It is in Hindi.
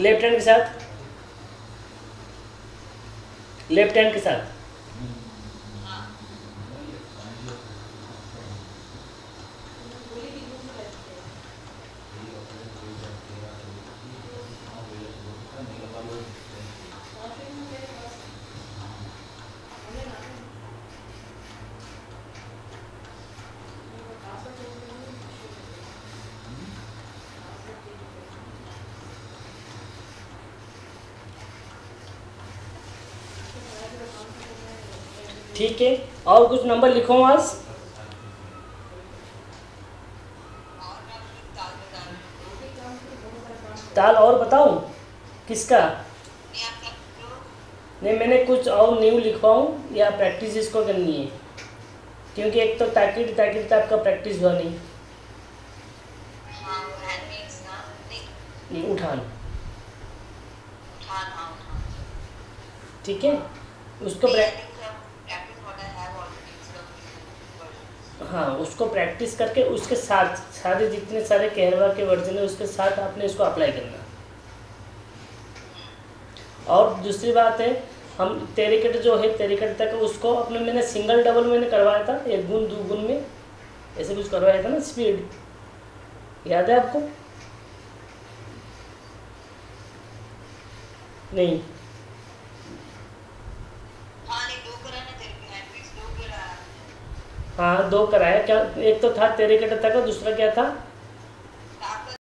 लेफ़्ट हैंड के साथ। लेफ़्ट हैंड के साथ। ठीक है? और कुछ नंबर लिखो आज। ताल और बताऊँ? किसका? नहीं, मैंने कुछ और न्यू लिखवाऊं या प्रैक्टिस इसको करनी है? क्योंकि एक तो ताकिद ताकिद तो आपका प्रैक्टिस हुआ नहीं। नहीं, उठान। ठीक है? उसको हाँ उसको प्रैक्टिस करके उसके साथ, सारे जितने सारे कहरवा के वर्जन है, उसके साथ आपने इसको अप्लाई करना। और दूसरी बात है, हम तेरिकट जो है तेरिकट तक उसको अपने मैंने सिंगल डबल मैंने करवाया था, एक गुण, दो गुण में, ऐसे कुछ करवाया था ना स्पीड याद है आपको? नहीं। हाँ दो कराया। क्या एक तो था तेरे कटे तक दूसरा क्या था?